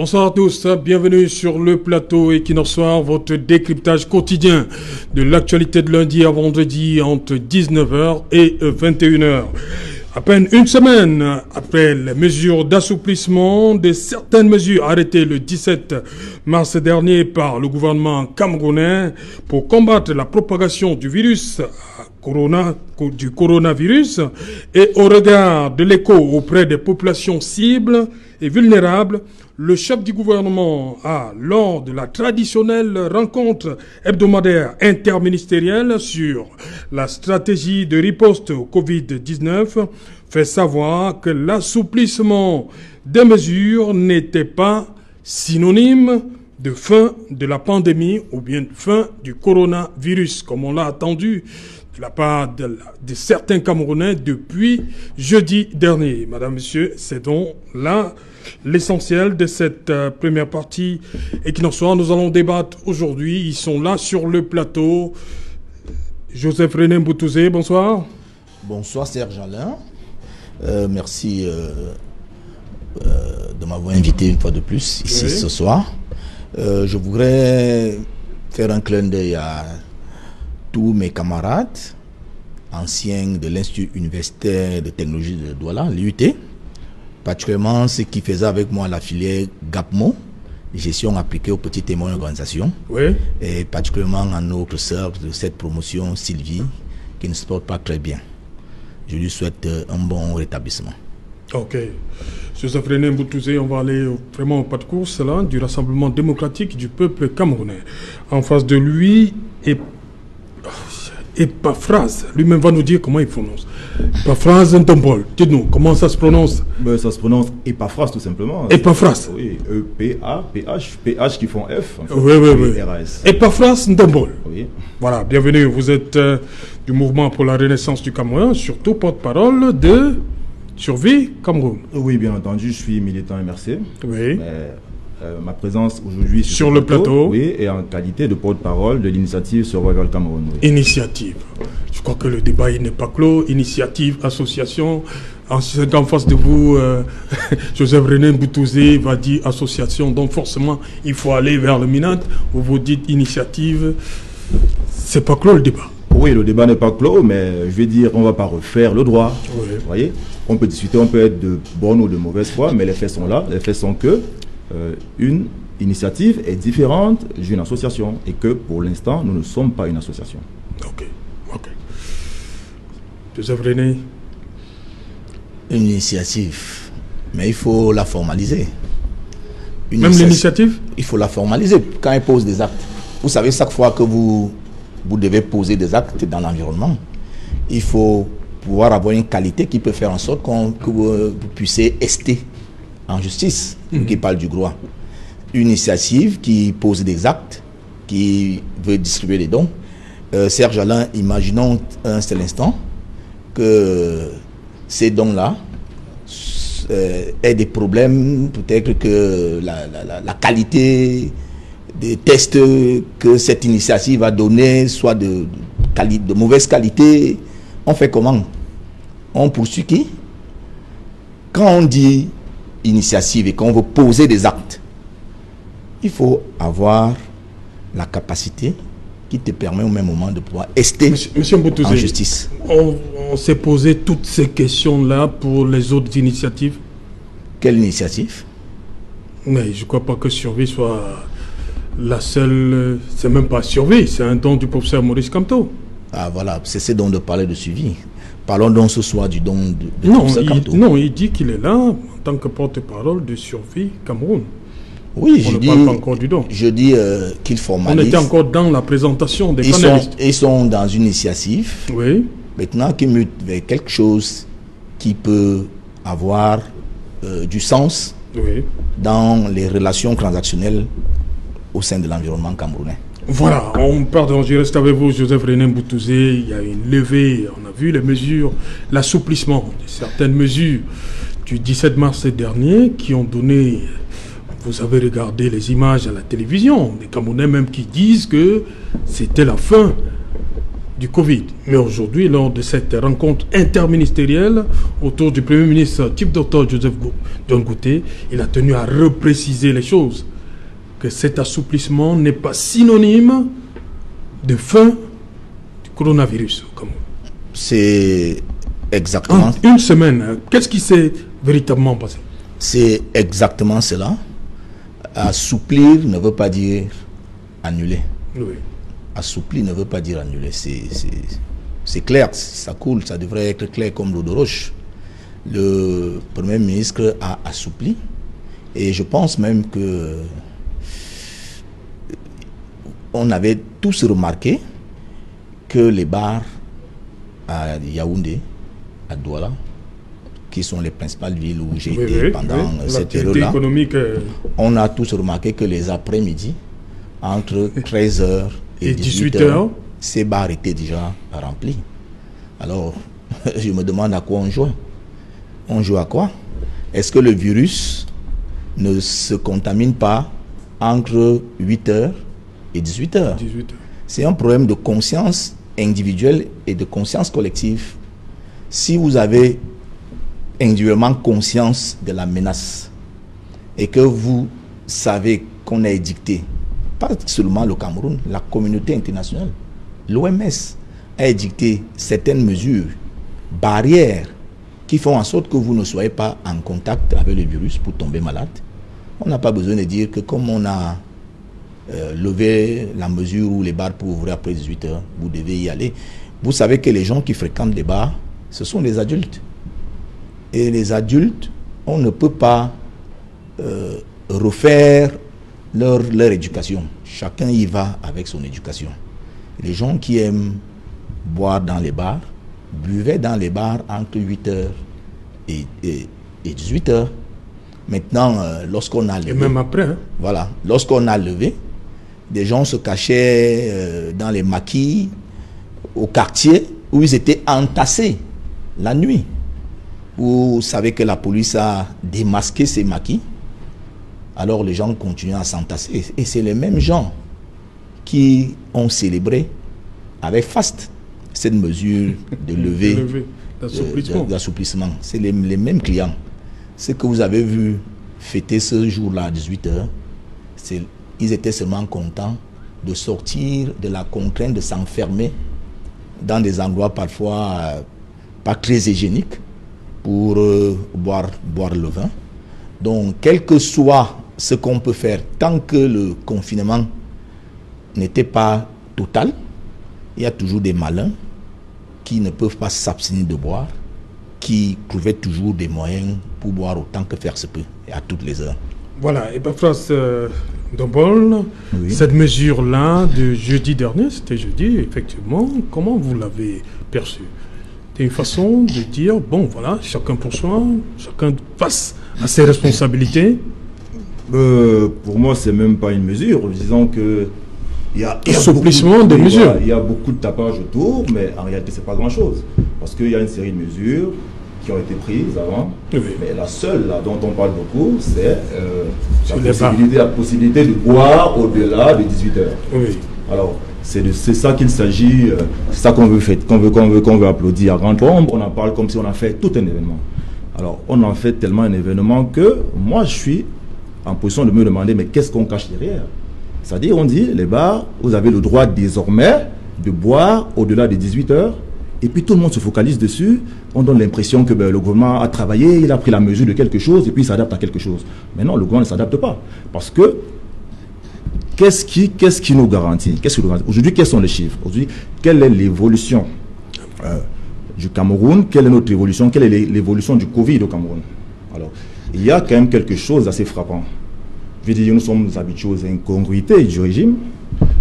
Bonsoir à tous, bienvenue sur le plateau Equinoxoir, votre décryptage quotidien de l'actualité de lundi à vendredi entre 19h et 21h. À peine une semaine après les mesures d'assouplissement de certaines mesures arrêtées le 17 mars dernier par le gouvernement camerounais pour combattre la propagation du virus du coronavirus et au regard de l'écho auprès des populations cibles et vulnérables, le chef du gouvernement a, lors de la traditionnelle rencontre hebdomadaire interministérielle sur la stratégie de riposte au Covid-19, fait savoir que l'assouplissement des mesures n'était pas synonyme de fin de la pandémie ou bien fin du coronavirus, comme on l'a attendu de la part de, certains Camerounais depuis jeudi dernier. Madame, Monsieur, c'est donc là l'essentiel de cette euh, première partie et qui soit, nous allons débattre aujourd'hui. Ils sont là sur le plateau. Joseph René Mboutouzé, bonsoir. Bonsoir Serge Alain. Euh, merci euh, de m'avoir invité une fois de plus ici ce soir. je voudrais faire un clin d'œil à tous mes camarades anciens de l'Institut universitaire de technologie de Douala, l'IUT, particulièrement ceux qui faisaient avec moi la filière GAPMO, gestion appliquée aux petites et moyennes organisations, oui. et particulièrement à notre sœur de cette promotion, Sylvie, qui ne se porte pas très bien. Je lui souhaite euh, un bon rétablissement. Ok. Joseph René Mboutouzé, on va aller vraiment au pas de course là, du Rassemblement démocratique du peuple camerounais. En face de lui, et Epaphras, lui-même va nous dire comment il prononce. Epaphras Ntombol, dites-nous, comment ça se prononce ben, Ça se prononce Epaphras tout simplement. Epaphras Oui, E-P-A-P-H, P-H qui font F. oui, oui, oui. Epaphras Ntombol. Oui. Voilà, bienvenue. Vous êtes euh, du mouvement pour la renaissance du Cameroun, surtout porte-parole de Survie Cameroun. Oui, bien entendu, je suis militant MRC. Oui. Euh, ma présence aujourd'hui sur, le plateau, Oui, et en qualité de porte-parole de l'initiative Survival Cameroun. Initiative. Je crois que le débat n'est pas clos. Initiative, association. En, face de vous, euh, Joseph René Boutouzé va dire association. Donc forcément, il faut aller vers le MINAT. Vous vous dites initiative. C'est pas clos le débat. Oui, le débat n'est pas clos, mais je vais dire, on ne va pas refaire le droit. Vous voyez On peut discuter, on peut être de bonne ou de mauvaise foi, mais les faits sont là. Les faits sont que une initiative est différente d'une association et que pour l'instant, nous ne sommes pas une association. Ok, ok. Joseph René Une initiative, mais il faut la formaliser. Même l'initiative? Il faut la formaliser quand elle pose des actes. Vous savez, chaque fois que vous, vous devez poser des actes dans l'environnement, il faut pouvoir avoir une qualité qui peut faire en sorte que vous, vous puissiez ester en justice mhm. qui parle du droit. Une initiative qui pose des actes, qui veut distribuer des dons. Euh, Serge Alain, imaginons un seul instant que ces dons-là euh, aient des problèmes, peut-être que la, qualité des tests que cette initiative a donné soit de, de mauvaise qualité. On fait comment? On poursuit qui? Quand on dit initiative et qu'on veut poser des actes, il faut avoir la capacité qui te permet au même moment de pouvoir ester Monsieur, en justice. On, s'est posé toutes ces questions-là pour les autres initiatives. Quelle initiative? Mais je ne crois pas que Survie soit la seule. C'est même pas Survie, c'est un don du professeur Maurice Camteau. Ah voilà, c'est ce don de parler de suivi. Parlons donc ce soir du don de, non, il, Non, il dit qu'il est là en tant que porte-parole de Survie Cameroun. Oui, je dis, encore du don. Je dis euh, qu'il formalise. On était encore dans la présentation des ils Sont, ils sont dans une initiative. Oui. Maintenant, qui mutent vers quelque chose qui peut avoir euh, du sens dans les relations transactionnelles au sein de l'environnement camerounais. Voilà, on, pardon, je reste avec vous, Joseph René Boutouzé. Il y a une levée, on a vu les mesures, l'assouplissement de certaines mesures du 17 mars dernier qui ont donné, vous avez regardé les images à la télévision, des Camerounais même qui disent que c'était la fin du Covid. Mais aujourd'hui, lors de cette rencontre interministérielle autour du Premier ministre, type docteur Joseph Gouté, il a tenu à repréciser les choses. Que cet assouplissement n'est pas synonyme de fin du coronavirus. C'est exactement. En une semaine, qu'est-ce qui s'est véritablement passé? C'est exactement cela. Assouplir ne veut pas dire annuler. Oui assoupli ne veut pas dire annuler. C'est clair, ça coule, ça devrait être clair comme l'eau de roche. Le Premier ministre a assoupli et je pense même que on avait tous remarqué que les bars à Yaoundé, à Douala, qui sont les principales villes où j'ai été pendant cette période-là, euh, on a tous remarqué que les après-midi, entre 13h et, 18 h ces bars étaient déjà remplis. Alors, je me demande à quoi on joue. On joue à quoi? Est-ce que le virus ne se contamine pas entre 8h et 18h 18 C'est un problème de conscience individuelle et de conscience collective. Si vous avez individuellement conscience de la menace et que vous savez qu'on a édicté pas seulement le Cameroun, la communauté internationale, l'OMS a édicté certaines mesures, barrières, qui font en sorte que vous ne soyez pas en contact avec le virus pour tomber malade. On n'a pas besoin de dire que comme on a euh, levé la mesure où les bars peuvent ouvrir après 18 heures, vous devez y aller. Vous savez que les gens qui fréquentent les bars, ce sont les adultes. Et les adultes, on ne peut pas euh, refaire leur, leur éducation. Chacun y va avec son éducation. Les gens qui aiment boire dans les bars, buvaient dans les bars entre 8h et, et, 18h. Maintenant, euh, lorsqu'on a levé... Et même après. Hein. Voilà. Lorsqu'on a levé, des gens se cachaient euh, dans les maquis, au quartier, où ils étaient entassés la nuit. Vous savez que la police a démasqué ces maquis alors les gens continuent à s'entasser. Et c'est les mêmes gens qui ont célébré avec faste cette mesure de levée d'assouplissement. C'est les, mêmes clients. Ce que vous avez vu fêter ce jour-là à 18h, ils étaient seulement contents de sortir de la contrainte de s'enfermer dans des endroits parfois euh, pas très hygiéniques pour euh, boire, boire le vin. Donc, quel que soit ce qu'on peut faire tant que le confinement n'était pas total, il y a toujours des malins qui ne peuvent pas s'abstenir de boire, qui trouvaient toujours des moyens pour boire autant que faire se peut, et à toutes les heures. Voilà, et France euh, Dobol, cette mesure-là de jeudi dernier, c'était jeudi, effectivement, comment vous l'avez perçue? C'est une façon de dire, bon, voilà, chacun pour soi, chacun face à ses responsabilités, euh, pour moi, c'est même pas une mesure. Disons que il y a, il de, mesures. Il y a beaucoup de tapage autour, mais en réalité, c'est pas grand-chose. Parce qu'il y a une série de mesures qui ont été prises avant. Mais la seule là, dont on parle beaucoup, c'est euh, la, possibilité, de boire au-delà de 18 heures. Oui. Alors, c'est ça qu'il s'agit, euh, c'est ça qu'on veut, qu'on veut, qu'on veut, qu'on veut applaudir à grande pompe. On en parle comme si on a fait tout un événement. Alors, on en fait tellement un événement que moi, je suis en position de me demander, mais qu'est-ce qu'on cache derrière? C'est-à-dire, on dit, les bars, vous avez le droit désormais de boire au-delà des 18 heures, et puis tout le monde se focalise dessus. On donne l'impression que ben, le gouvernement a travaillé, il a pris la mesure de quelque chose, et puis il s'adapte à quelque chose. Mais non, le gouvernement ne s'adapte pas. Parce que, qu'est-ce qui, qui nous garantit? Aujourd'hui, quels sont les chiffres? Aujourd'hui, quelle est l'évolution euh, du Cameroun? Quelle est notre évolution? Quelle est l'évolution du Covid au Cameroun? Alors, il y a quand même quelque chose d'assez frappant. Je veux dire, nous sommes habitués aux incongruités du régime,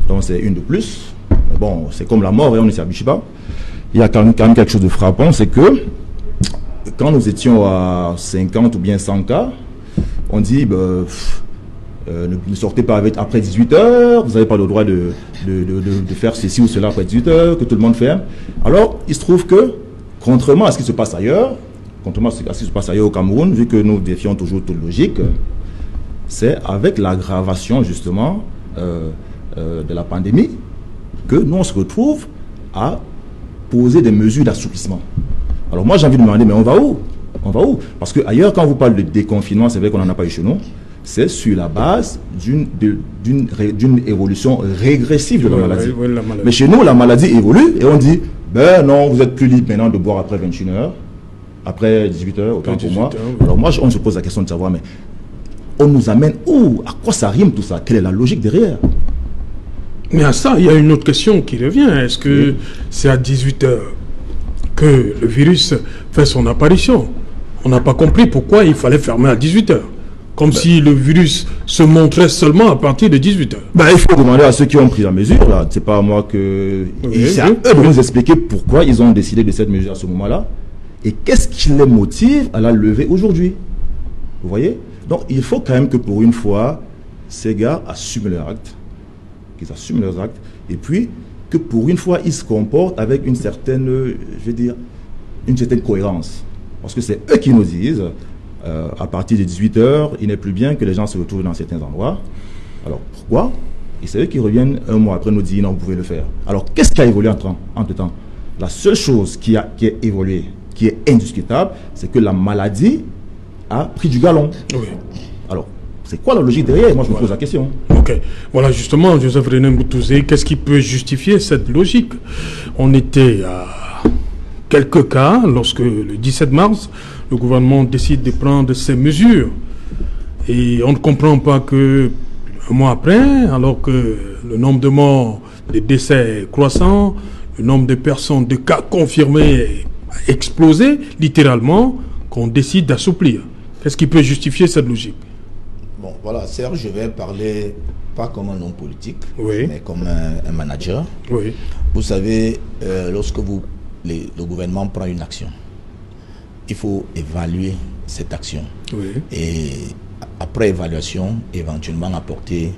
donc c'est une de plus. Mais bon, c'est comme la mort et on ne s'y habitue pas. Il y a quand même, quelque chose de frappant, c'est que quand nous étions à 50 ou bien 100 cas, on dit ben, euh, ne, sortez pas après 18 heures, vous n'avez pas le droit de, de, faire ceci ou cela après 18 heures, que tout le monde fait. Alors, il se trouve que, contrairement à ce qui se passe ailleurs, contrairement à ce qui se passe ailleurs au Cameroun, vu que nous défions toujours toute logique, c'est avec l'aggravation justement euh, euh, de la pandémie que nous on se retrouve à poser des mesures d'assouplissement. Alors moi j'ai envie de demander, mais on va où? On va où? Parce que ailleurs, quand vous parlez de déconfinement, c'est vrai qu'on n'en a pas eu chez nous, c'est sur la base d'une d'une évolution régressive de la, maladie. Mais chez nous, la maladie évolue et on dit, ben non, vous êtes plus libre maintenant de boire après 21 heures, après 18 heures, autant pour moi. Alors moi, on se pose la question de savoir, mais on nous amène où? À quoi ça rime tout ça? Quelle est la logique derrière? Mais à ça, il y a une autre question qui revient. Est-ce que c'est à 18 heures que le virus fait son apparition? On n'a pas compris pourquoi il fallait fermer à 18 heures. Comme ben. si le virus se montrait seulement à partir de 18 heures. Ben, il faut demander à ceux qui ont pris la mesure. Là, c'est pas à moi que. c'est à eux de nous expliquer pourquoi ils ont décidé de cette mesure à ce moment-là et qu'est-ce qui les motive à la lever aujourd'hui. Vous voyez? Donc il faut quand même que pour une fois, ces gars assument leurs actes, qu'ils assument leurs actes, et puis que pour une fois, ils se comportent avec une certaine, je vais dire, une certaine cohérence. Parce que c'est eux qui nous disent, euh, à partir de 18h, il n'est plus bien que les gens se retrouvent dans certains endroits. Alors pourquoi? Et c'est eux qui reviennent un mois après nous dire, non, vous pouvez le faire. Alors qu'est-ce qui a évolué entre, entre temps La seule chose qui a, qui a évolué, qui est indiscutable, c'est que la maladie a pris du galon. Oui. Alors, c'est quoi la logique derrière? Moi, je me pose la question. Ok. Voilà, justement, Joseph René Moutouzé, qu'est-ce qui peut justifier cette logique? On était à quelques cas lorsque, le 17 mars, le gouvernement décide de prendre ces mesures. Et on ne comprend pas que un mois après, alors que le nombre de morts, des décès est croissant, le nombre de personnes, de cas confirmés a explosé, littéralement, qu'on décide d'assouplir. Qu'est-ce qui peut justifier cette logique? Bon, voilà, Serge, je vais parler pas comme un homme politique, mais comme un, manager. Oui. Vous savez, euh, lorsque vous, le gouvernement prend une action, il faut évaluer cette action. Oui. Et après évaluation, éventuellement apporter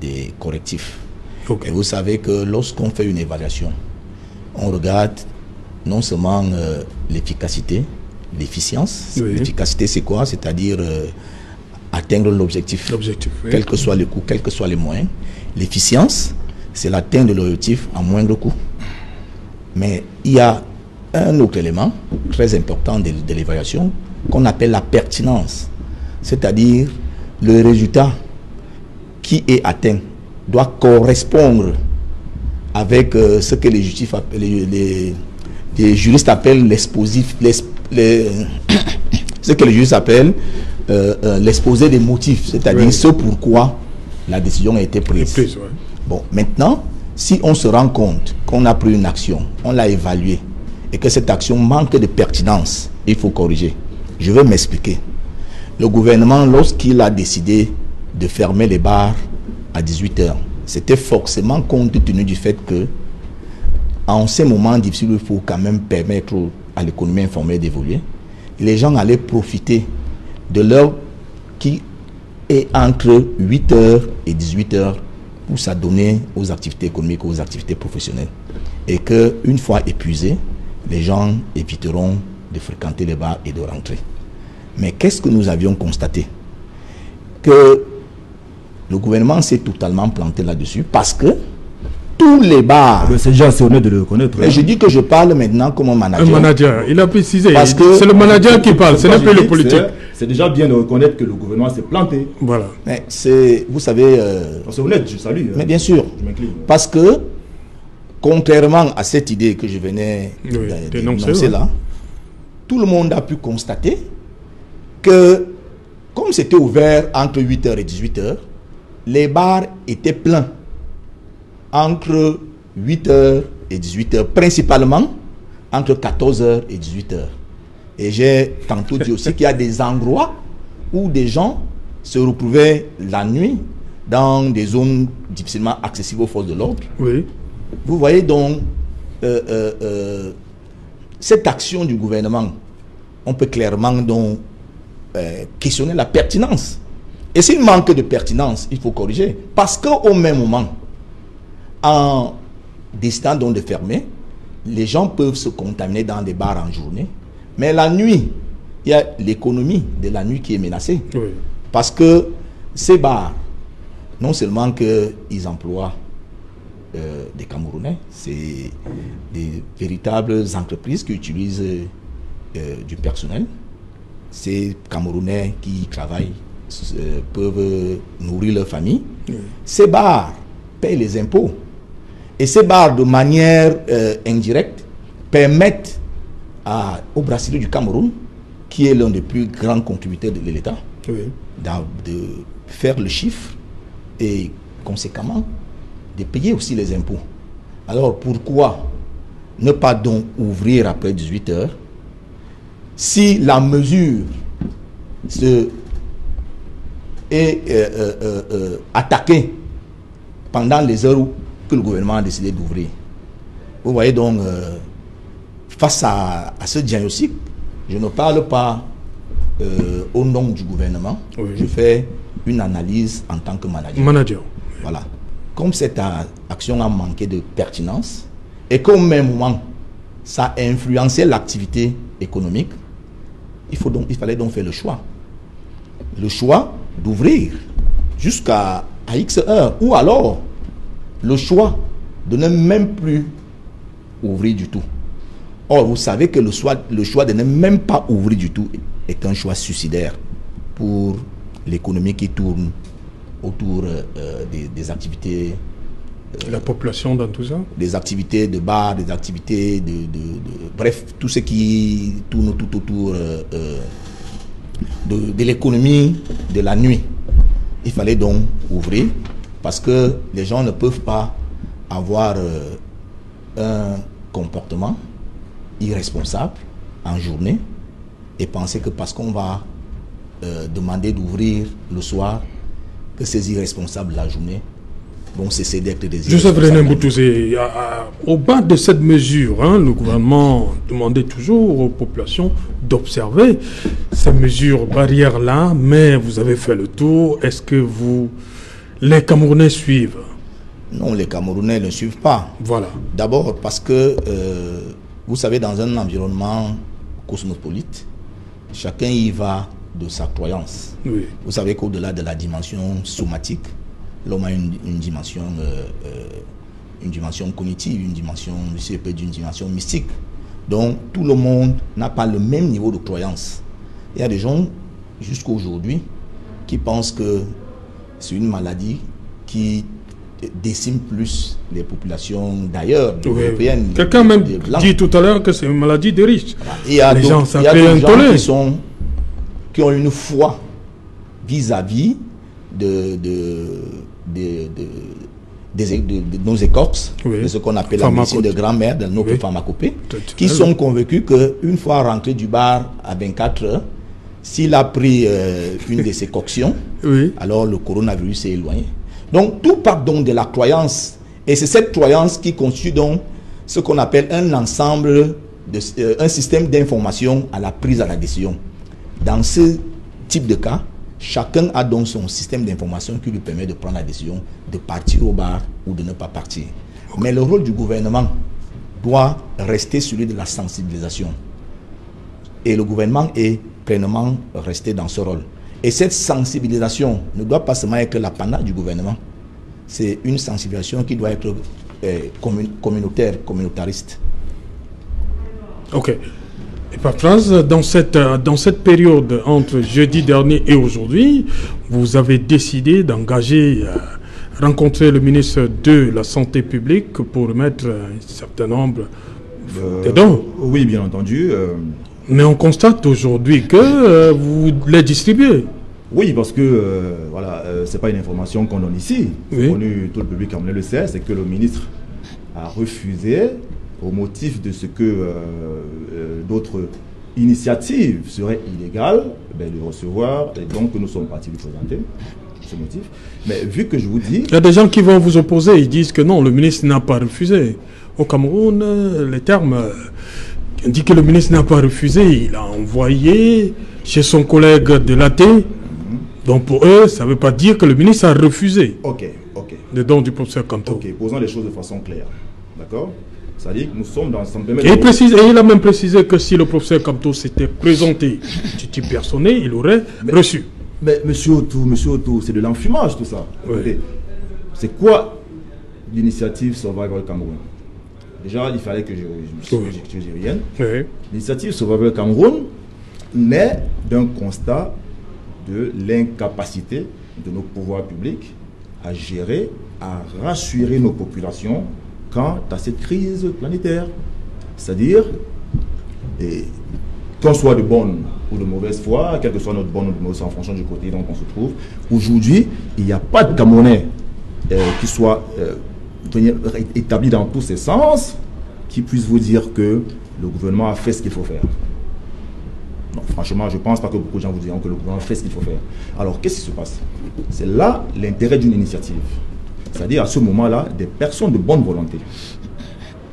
des correctifs. Et vous savez que lorsqu'on fait une évaluation, on regarde non seulement euh, l'efficacité, l'efficience. L'efficacité, c'est quoi? C'est-à-dire euh, atteindre l'objectif. L'objectif, Quel que soit le coût, quels que soient les moyens. L'efficience, c'est l'atteindre l'objectif à moindre coût. Mais il y a un autre élément très important de, l'évaluation qu'on appelle la pertinence. C'est-à-dire le résultat qui est atteint doit correspondre avec euh, ce que les, les, les, juristes appellent l'exposif, ce que le juge appelle euh, euh, l'exposé des motifs, c'est-à-dire ce pourquoi la décision a été prise. Bon, maintenant, si on se rend compte qu'on a pris une action, on l'a évaluée, et que cette action manque de pertinence, il faut corriger. Je vais m'expliquer. Le gouvernement, lorsqu'il a décidé de fermer les bars à 18h, c'était forcément compte tenu du fait que, en ces moments difficiles, il faut quand même permettre à l'économie informelle d'évoluer, les gens allaient profiter de l'heure qui est entre 8h et 18h pour s'adonner aux activités économiques, aux activités professionnelles. Et que une fois épuisés, les gens éviteront de fréquenter les bars et de rentrer. Mais qu'est-ce que nous avions constaté? Que le gouvernement s'est totalement planté là-dessus parce que tous les bars. C'est déjà assez honnête de le reconnaître. Et je dis que je parle maintenant comme un manager. Un manager, il a précisé. Parce que c'est le manager qui parle, ce n'est plus le politique. C'est déjà bien de reconnaître que le gouvernement s'est planté. Voilà. Mais c'est, vous savez. Euh, c'est honnête, je salue. Hein. Mais bien sûr. Parce que, contrairement à cette idée que je venais d'énoncer là, tout le monde a pu constater que, comme c'était ouvert entre 8h et 18h, les bars étaient pleins entre 8h et 18h, principalement entre 14h et 18h. Et j'ai tantôt dit aussi qu'il y a des endroits où des gens se retrouvaient la nuit dans des zones difficilement accessibles aux forces de l'ordre. Oui. Vous voyez donc euh, euh, euh, cette action du gouvernement, on peut clairement donc questionner la pertinence. Et s'il manque de pertinence, il faut corriger. Parce qu'au même moment, en décidant donc de fermer, les gens peuvent se contaminer dans des bars en journée. Mais la nuit, il y a l'économie de la nuit qui est menacée. Parce que ces bars, non seulement qu'ils emploient euh, des Camerounais. C'est des véritables entreprises qui utilisent euh, du personnel. Ces Camerounais qui travaillent euh, peuvent nourrir leur famille. Ces bars payent les impôts. Et ces bars, de manière indirecte, permettent à, au Brasil du Cameroun, qui est l'un des plus grands contributeurs de l'État, de faire le chiffre et conséquemment de payer aussi les impôts. Alors pourquoi ne pas donc ouvrir après 18 heures si la mesure se est euh, euh, euh, attaquée pendant les heures que le gouvernement a décidé d'ouvrir? Vous voyez donc, face à, ce diagnostic, je ne parle pas au nom du gouvernement, je fais une analyse en tant que manager. Manager. Voilà. Comme cette action a manqué de pertinence et qu'au même moment, ça a influencé l'activité économique, il, faut donc, il fallait donc faire le choix. Le choix d'ouvrir jusqu'à X heures ou alors le choix de ne même plus ouvrir du tout. Or, vous savez que le choix, le choix de ne même pas ouvrir du tout est un choix suicidaire pour l'économie qui tourne autour euh, des, activités. Euh, la population dans tout ça Des activités de bar, des activités de, Bref, tout ce qui tourne tout autour euh, de, l'économie de la nuit. Il fallait donc ouvrir parce que les gens ne peuvent pas avoir un comportement irresponsable en journée et penser que parce qu'on va euh, demander d'ouvrir le soir, que ces irresponsables la journée vont cesser d'être des Joseph René Moutouzé, au bas de cette mesure, hein, le gouvernement demandait toujours aux populations d'observer ces mesures barrières-là, mais vous avez fait le tour. Est-ce que vous, les Camerounais suivent? Non, les Camerounais ne suivent pas. Voilà. D'abord parce que, euh, vous savez, dans un environnement cosmopolite, chacun y va de sa croyance. Vous savez qu'au-delà de la dimension somatique, l'homme a une, dimension, euh, euh, une dimension cognitive, une dimension, peut d'une dimension mystique. Donc tout le monde n'a pas le même niveau de croyance. Il y a des gens, jusqu'à aujourd'hui, qui pensent que c'est une maladie qui décime plus les populations d'ailleurs, européennes. Quelqu'un même dit tout à l'heure que c'est une maladie des riches. Il y a les gens, il y a des gens qui sont qui ont une foi vis-à-vis de, de, nos écorces, de ce qu'on appelle la médecine de grand-mère, de nos pharmacopées, qui sont convaincus qu'une fois rentré du bar à 24 heures, s'il a pris euh, une de ces coctions, alors le coronavirus s'est éloigné. Donc tout part donc de la croyance. Et c'est cette croyance qui constitue donc ce qu'on appelle un ensemble, euh, un système d'information à la prise à la décision. Dans ce type de cas, chacun a donc son système d'information qui lui permet de prendre la décision de partir au bar ou de ne pas partir. Mais le rôle du gouvernement doit rester celui de la sensibilisation. Et le gouvernement est pleinement resté dans ce rôle. Et cette sensibilisation ne doit pas seulement être l'apanage du gouvernement. C'est une sensibilisation qui doit être euh, communautaire, communautariste. Ok. Et par France, dans cette, euh, dans cette période entre jeudi dernier et aujourd'hui, vous avez décidé d'engager, euh, rencontrer le ministre de la Santé publique pour mettre un certain nombre de dons. Oui, bien entendu. Mais on constate aujourd'hui que euh, vous les distribuez. Oui, parce que euh, voilà, euh, c'est pas une information qu'on donne ici. Connu, tout le public comme le sait, c'est que le ministre a refusé au motif de ce que d'autres initiatives seraient illégales ben, de recevoir et donc nous sommes partis lui présenter ce motif. Mais vu que je vous dis... Il y a des gens qui vont vous opposer, ils disent que non, le ministre n'a pas refusé. Au Cameroun, les termes dit que le ministre n'a pas refusé. Il a envoyé chez son collègue de l'AT. Donc pour eux, ça ne veut pas dire que le ministre a refusé. Ok, ok. Le don du professeur Kanto. Ok, posons les choses de façon claire. D'accord? C'est-à-dire que nous sommes dans un Et précise, et il a même précisé que si le professeur Kanto s'était présenté du type personnel, il aurait reçu. Mais monsieur Otto, monsieur Otto, c'est de l'enfumage tout ça. C'est quoi l'initiative Survival Cameroun? Déjà, il fallait que je, je, Oui. je- revienne. Oui. L'initiative Survival Cameroun naît d'un constat de l'incapacité de nos pouvoirs publics à gérer, à rassurer nos populations quant à cette crise planétaire. C'est-à-dire, qu'on soit de bonne ou de mauvaise foi, quelle que soit notre bonne ou de mauvaise foi en fonction du côté dont on se trouve, aujourd'hui, il n'y a pas de Camerounais euh, qui soit euh, établi dans tous ses sens qui puisse vous dire que le gouvernement a fait ce qu'il faut faire. Non, franchement, je ne pense pas que beaucoup de gens vous diront que le gouvernement fait ce qu'il faut faire. Alors, qu'est-ce qui se passe? C'est là l'intérêt d'une initiative. C'est-à-dire, à ce moment-là, des personnes de bonne volonté.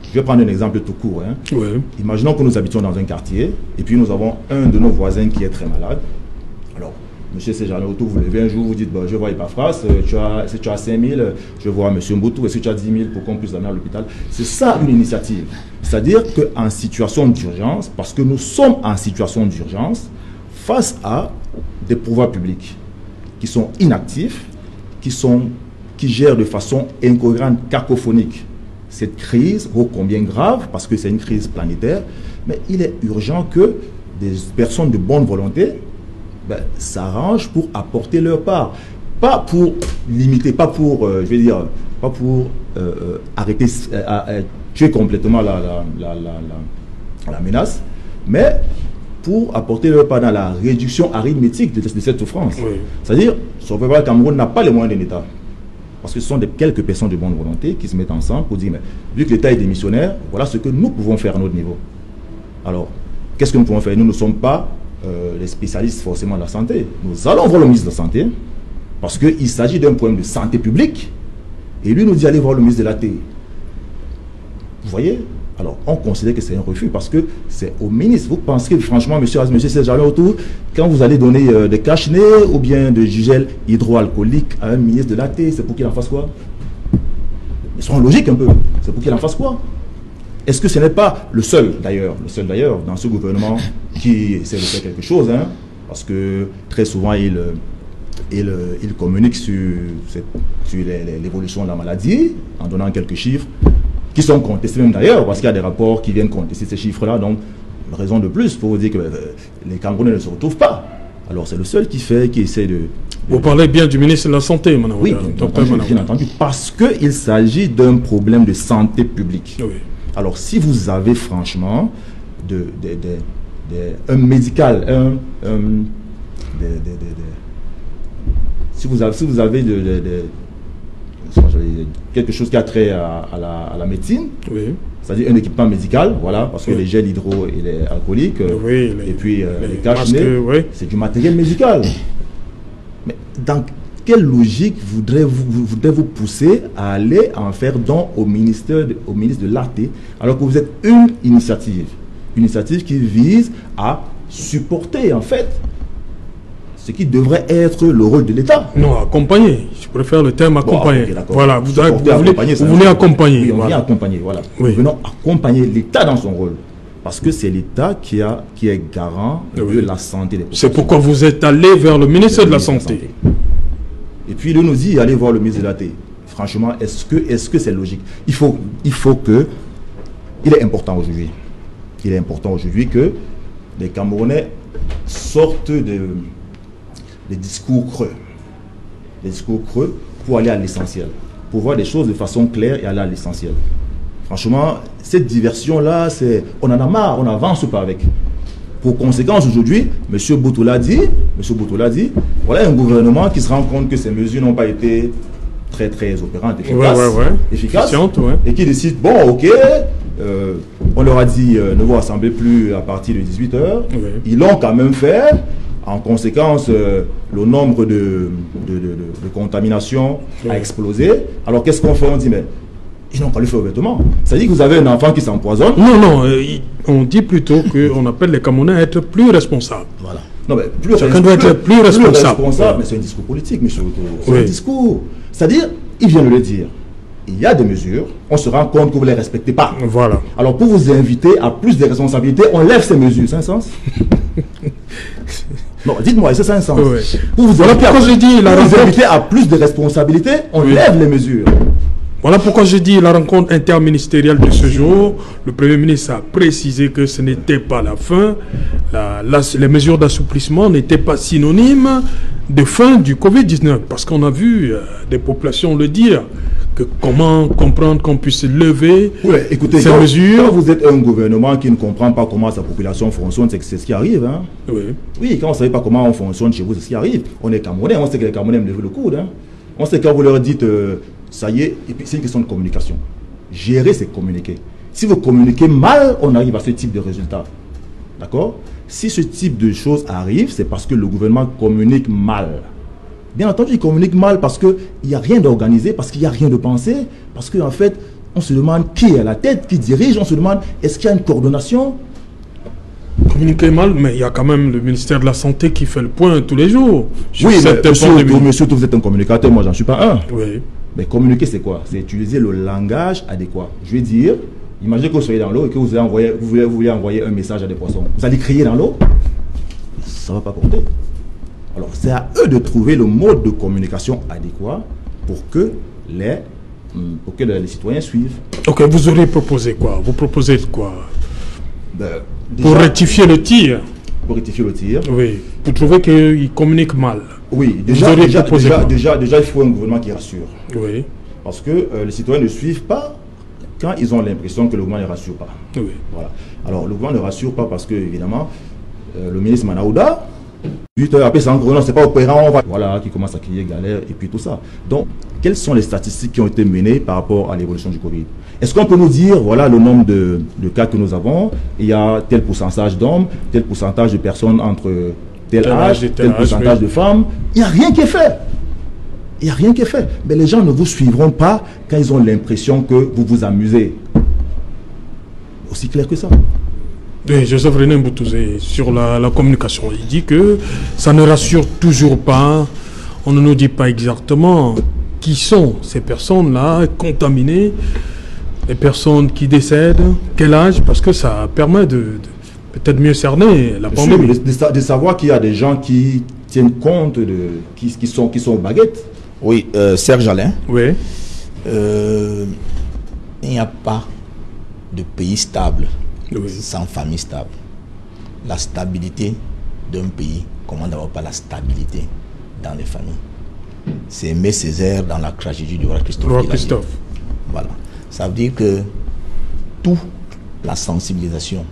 Je vais prendre un exemple tout court. hein. Oui. Imaginons que nous habitions dans un quartier et puis nous avons un de nos voisins qui est très malade. Alors, monsieur Sejan Auto, vous levez un jour, vous dites bah, Je vois Epafras, euh, tu as, si tu as 5 000, je vois monsieur Mboutou, est-ce que tu as 10 000 pour qu'on puisse l'amener à l'hôpital? C'est ça une initiative. C'est-à-dire qu'en situation d'urgence, parce que nous sommes en situation d'urgence, face à des pouvoirs publics qui sont inactifs, qui, sont, qui gèrent de façon incohérente, cacophonique cette crise, ô combien grave, parce que c'est une crise planétaire, mais il est urgent que des personnes de bonne volonté ben, s'arrangent pour apporter leur part. Pas pour limiter, pas pour, euh, je vais dire, pas pour euh, euh, arrêter, tuer complètement la, la, la, la, la- la menace, mais pour apporter leur part dans la réduction arithmétique de, de cette souffrance. Oui. C'est-à-dire, Survival Cameroun n'a pas les moyens d'un État. Parce que ce sont des, quelques personnes de bonne volonté qui se mettent ensemble pour dire, mais vu que l'État est démissionnaire, voilà ce que nous pouvons faire à notre niveau. Alors, qu'est-ce que nous pouvons faire? Nous ne sommes pas euh, les spécialistes forcément de la santé. Nous allons voir le ministre de la Santé, parce qu'il s'agit d'un problème de santé publique, et lui nous dit allez voir le ministre de la TI. Vous voyez? Alors, on considère que c'est un refus parce que c'est au ministre. Vous pensez que, franchement, monsieur, monsieur Serge autour, quand vous allez donner euh, des cache-nez ou bien de gel hydroalcoolique à un ministre de la TI, c'est pour qu'il en fasse quoi? Ils sont logiques un peu. C'est pour qu'il en fasse quoi? Est-ce que ce n'est pas le seul, d'ailleurs, le seul d'ailleurs, dans ce gouvernement qui essaie de faire quelque chose hein, Parce que très souvent, il. euh, il, euh, il communique sur, sur l'évolution de la maladie en donnant quelques chiffres qui sont contestés même d'ailleurs, parce qu'il y a des rapports qui viennent contester ces chiffres-là. Donc, raison de plus pour vous dire que euh, les Camerounais ne se retrouvent pas. Alors, c'est le seul qui fait, qui essaie de. Vous parlez bien du ministre de la Santé, madame. Oui, bien entendu, entendu, parce qu'il s'agit d'un problème de santé publique. Oui. Alors, si vous avez franchement de, de- de- de- un médical, un, un- si vous avez, si vous quelque chose qui a trait à, à la, à la médecine, Oui. c'est-à-dire un équipement médical, voilà, parce que Oui. les gels hydro et les alcooliques, euh, Oui, les- et puis euh, les oui. c'est du matériel médical. Mais dans quelle logique voudrez-vous vous, voudrez-vous pousser à aller en faire don au, ministère de- au ministre de l'AT alors que vous êtes une initiative? Une initiative qui vise à supporter en fait ce qui devrait être le rôle de l'État. Non, accompagner. Je préfère le terme accompagner. voilà, vous, avez- vous voulez, accompagner, vous c'est voulez accompagner. Oui, on voilà. vient accompagner, voilà. Oui. Nous venons accompagner l'État dans son rôle. Parce que c'est l'État qui, a, qui est garant Oui. de la santé des C'est populations. pourquoi vous êtes allé vers le ministre de la Santé. Et puis il nous dit allez voir le ministre de la T. Franchement, est-ce que c'est logique? Il faut il faut que il est important aujourd'hui. Il est important aujourd'hui que les Camerounais sortent de des discours creux. Des discours creux pour aller à l'essentiel. Pour voir les choses de façon claire et aller à l'essentiel. Franchement, cette diversion-là, on en a marre, on n'avance pas avec? Pour conséquence, aujourd'hui, M. Boutoula dit, Monsieur Boutoula dit, voilà un gouvernement qui se rend compte que ces mesures n'ont pas été très très opérantes, efficaces, ouais, ouais. efficaces, et qui décide, bon, ok, euh, on leur a dit euh, ne vous rassemblez plus à partir de 18h. Oui. Ils l'ont quand même fait. En conséquence, euh, le nombre de, de, de- contaminations a explosé. Alors qu'est-ce qu'on fait? On dit, mais ils n'ont pas le fait ouvertement. C'est-à-dire que vous avez un enfant qui s'empoisonne. Non, non, euh, on dit plutôt qu'on appelle les Camerounais à être plus responsables. Voilà. Non, mais plus Chacun doit être plus responsable. responsable, mais c'est un discours politique, monsieur. C'est Oui. un discours. C'est-à-dire, il vient de le dire. Il y a des mesures, on se rend compte que vous ne les respectez pas. Voilà. Alors, pour vous inviter à plus de responsabilités, on lève ces mesures. C'est un sens? Non, dites-moi, c'est un sens? Oui. Pour vous inviter à- la vous inviter plus de responsabilités, on Oui. lève les mesures. Voilà pourquoi je dis la rencontre interministérielle de ce jour. Le Premier ministre a précisé que ce n'était pas la fin. les mesures d'assouplissement n'étaient pas synonymes de fin du Covid-19. Parce qu'on a vu euh, des populations le dire. Que comment comprendre qu'on puisse lever écoutez, ces mesures Quand vous êtes un gouvernement qui ne comprend pas comment sa population fonctionne, c'est ce qui arrive. Hein. Oui. oui, quand on ne savez pas comment on fonctionne chez vous, c'est ce qui arrive. On est Camerounais, on sait que les Camerounais lèvent le coude. Hein. On sait quand vous leur dites... Euh, ça y est, et puis c'est une question de communication. Gérer, c'est communiquer. Si vous communiquez mal, on arrive à ce type de résultat. D'accord? Si ce type de choses arrive, c'est parce que le gouvernement communique mal. Bien entendu, il communique mal parce qu'il n'y a rien d'organisé, parce qu'il n'y a rien de pensé, parce qu'en en fait, on se demande qui est à la tête, qui dirige, on se demande est-ce qu'il y a une coordination? Communiquer mal, mais il y a quand même le ministère de la Santé qui fait le point tous les jours. Oui, mais monsieur, monsieur, vous êtes un communicateur, moi j'en suis pas un. Oui. Mais communiquer, c'est quoi? C'est utiliser le langage adéquat. Je veux dire, imaginez que vous soyez dans l'eau et que vous, voulez, vous voulez envoyer un message à des poissons. Vous allez crier dans l'eau? Ça ne va pas compter. Alors, c'est à eux de trouver le mode de communication adéquat pour que les, pour que les citoyens suivent. Ok, vous auriez proposé quoi? Vous proposez quoi? Ben, Pour rectifier le tir Pour rectifier le tir Oui. Vous trouvez qu'ils communiquent mal oui, déjà, déjà, déjà, déjà, il faut un gouvernement qui rassure. Oui. Parce que euh, les citoyens ne suivent pas quand ils ont l'impression que le gouvernement ne rassure pas. Oui. Voilà. Alors, le gouvernement ne rassure pas parce que, évidemment, euh, le ministre Manaouda, 8 heures après, c'est encore non, c'est pas opérant, on va. Voilà, qui commence à crier galère et puis tout ça. Donc, quelles sont les statistiques qui ont été menées par rapport à l'évolution du Covid? Est-ce qu'on peut nous dire, voilà le nombre de, de cas que nous avons, il y a tel pourcentage d'hommes, tel pourcentage de personnes entre tel, âge, tel, pourcentage de femmes. Il n'y a rien qui est fait. Il n'y a rien qui est fait. Mais les gens ne vous suivront pas quand ils ont l'impression que vous vous amusez. Aussi clair que ça. Joseph René Mboutouzé, sur la, la, communication, il dit que ça ne rassure toujours pas. On ne nous dit pas exactement qui sont ces personnes-là contaminées, les personnes qui décèdent, quel âge, parce que ça permet de peut-être mieux cerner la pandémie. de, savoir qu'il y a des gens qui tiennent compte de qui, qui sont qui sont aux baguettes. Oui, euh, Serge Alain. Oui. Euh, il n'y a pas de pays stable sans famille stable. La stabilité d'un pays comment d'abord pas la stabilité dans les familles? C'est Aimé Césaire dans la tragédie du roi Christophe. Roi Christophe. Voilà. Ça veut dire que toute la sensibilisation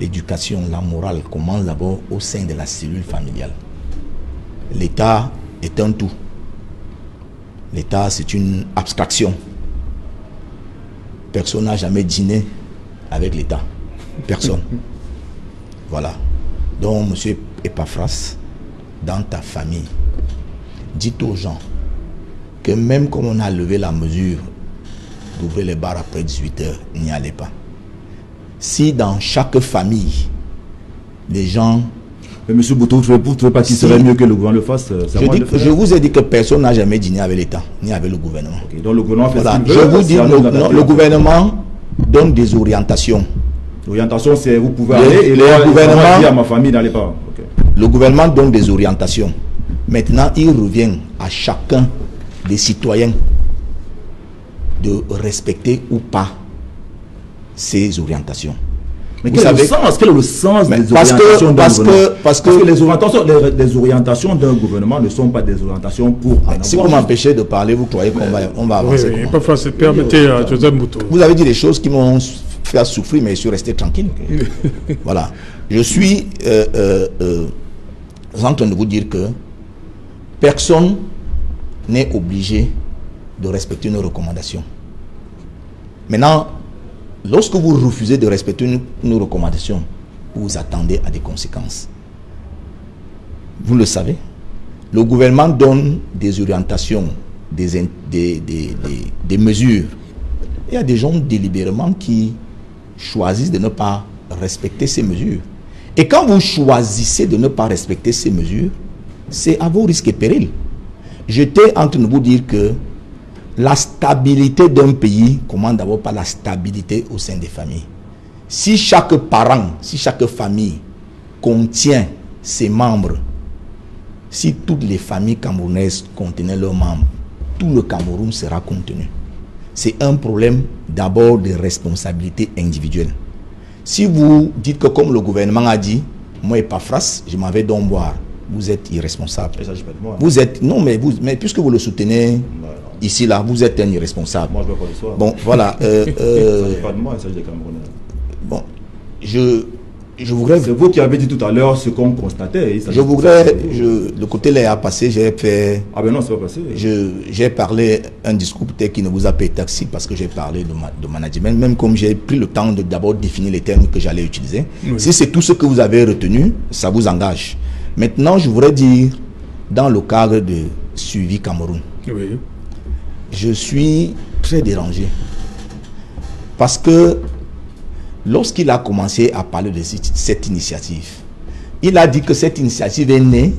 l'éducation, la morale commence d'abord au sein de la cellule familiale. L'État est un tout. L'État, c'est une abstraction. Personne n'a jamais dîné avec l'État. Personne. voilà. Donc, monsieur Epaphras, dans ta famille, dites aux gens que même comme on a levé la mesure d'ouvrir les bars après 18 heures, n'y allez pas si dans chaque famille, les gens... Mais M. Boutou, vous ne trouvez pas qu'il serait mieux que le gouvernement le fasse euh, je, vous ai dit que personne n'a jamais dîné avec l'État, ni avec le gouvernement. donc le gouvernement fait Je vous dis, le, gouvernement donne des orientations. L'orientation, c'est vous pouvez aller et le gouvernement dit à ma famille n'allez pas. Le gouvernement donne des orientations. Maintenant, il revient à chacun des citoyens de respecter ou pas ces orientations. Mais quel, est le sens, quel est le sens des parce orientations d'un gouvernement que, parce, que, les orientations, les, orientations d'un gouvernement ne sont pas des orientations pour Si vous m'empêchez de parler, vous croyez qu'on va, on va avancer oui, permettez à Joseph Moutou. Vous avez dit des choses qui m'ont fait souffrir, mais je suis resté tranquille. voilà. Je suis euh, euh, euh, en train de vous dire que personne n'est obligé de respecter nos recommandations. Maintenant, Lorsque vous refusez de respecter nos recommandations, vous attendez à des conséquences. Vous le savez. Le gouvernement donne des orientations, des, des, mesures. Il y a des gens délibérément qui choisissent de ne pas respecter ces mesures. Et quand vous choisissez de ne pas respecter ces mesures, c'est à vos risques et périls. J'étais en train de vous dire que la stabilité d'un pays commence d'abord par la stabilité au sein des familles. Si chaque parent, si chaque famille contient ses membres, si toutes les familles camerounaises contenaient leurs membres, tout le Cameroun sera contenu. C'est un problème d'abord de responsabilité individuelle. Si vous dites que comme le gouvernement a dit, moi et pas France, je m'en vais donc boire, vous êtes irresponsable. Vous êtes, non mais, vous, mais puisque vous le soutenez non. Ici, là, vous êtes un irresponsable. Moi, je dois pas le soir. Bon, voilà. euh, euh, ne s'agit pas de moi, il s'agit des Camerounais. bon, je, je voudrais C'est vous qui avez dit tout à l'heure ce qu'on constatait. Je voudrais, ça. je, le côté là a passé, j'ai fait, Ah ben non, c'est pas passé. je- j'ai parlé un discours peut-être qui ne vous a pas été accessible parce que j'ai parlé de, ma- de management, même comme j'ai pris le temps de d'abord définir les termes que j'allais utiliser. Oui. Si c'est tout ce que vous avez retenu, ça vous engage. Maintenant, je voudrais dire, dans le cadre de suivi Cameroun, Oui. Je suis très dérangé. Parce que lorsqu'il a commencé à parler de cette initiative, il a dit que cette initiative est née